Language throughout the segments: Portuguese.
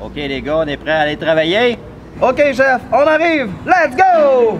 OK, les gars, on est prêts à aller travailler? OK, chef, on arrive! Let's go!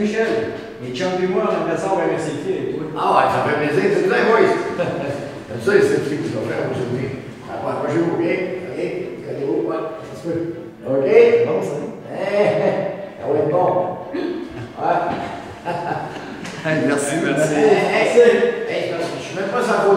Michel. Aimerait ça avoir un selfie avec toi. Ah ouais, ça fait plaisir, c'est bien, oui. Comme ça, c'est ce que tu vas faire aujourd'hui. Alors, approchez-vous bien, ok? Regardez-vous, ouais, ça se peut. Ok? Bon, ça. Eh, ça va être bon. Ouais. Hey, merci. merci. Hey, hey, hey, hey, c'est parce que je suis même pas sans